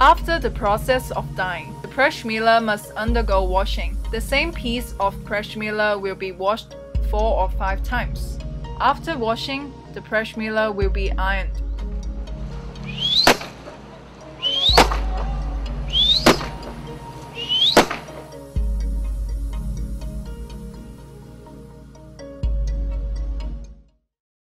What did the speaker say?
After the process of dyeing, the pashmina must undergo washing. The same piece of pashmina will be washed four or five times. After washing, the pashmina will be ironed.